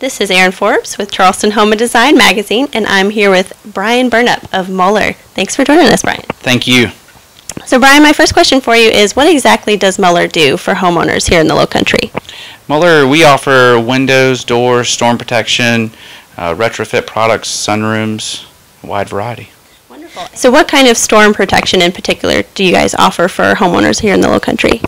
This is Erin Forbes with Charleston Home and Design Magazine, and I'm here with Brian Burnup of Muhler. Thanks for joining us, Brian. Thank you. So, Brian, my first question for you is what exactly does Muhler do for homeowners here in the Low Country? Muhler, we offer windows, doors, storm protection, uh, retrofit products, sunrooms, a wide variety. Wonderful. So, what kind of storm protection in particular do you guys offer for homeowners here in the Low Country?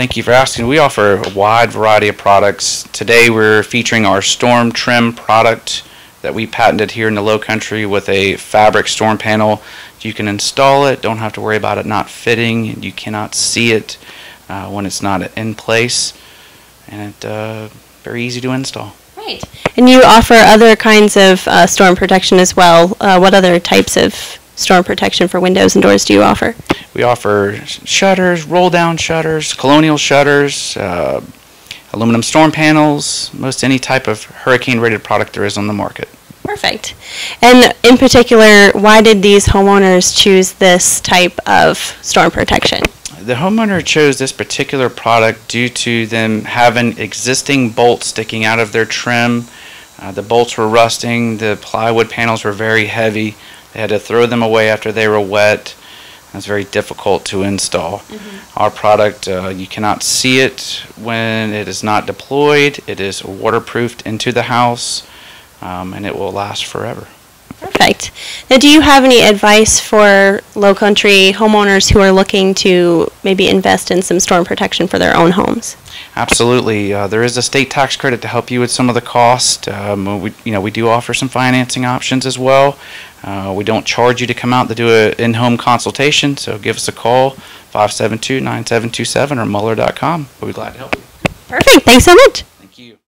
Thank you for asking. We offer a wide variety of products. Today we're featuring our Storm Trim product that we patented here in the Low Country with a fabric storm panel. You can install it, don't have to worry about it not fitting, you cannot see it uh, when it's not in place, and it's uh, very easy to install. Right. And you offer other kinds of uh, storm protection as well. Uh, what other types of storm protection for windows and doors do you offer? We offer shutters, roll down shutters, colonial shutters, uh, aluminum storm panels, most any type of hurricane rated product there is on the market. Perfect. And in particular, why did these homeowners choose this type of storm protection? The homeowner chose this particular product due to them having existing bolts sticking out of their trim. Uh, the bolts were rusting, the plywood panels were very heavy. They had to throw them away after they were wet. It's very difficult to install. Mm-hmm. Our product, uh, you cannot see it when it is not deployed. It is waterproofed into the house, um, and it will last forever. Perfect. Now, do you have any advice for low country homeowners who are looking to maybe invest in some storm protection for their own homes? Absolutely. Uh, there is a state tax credit to help you with some of the cost. Um, we, you know, we do offer some financing options as well. Uh, we don't charge you to come out to do an in-home consultation, so give us a call, 572-9727 or muhler.com. We'll be glad to help you. Perfect. Thanks so much.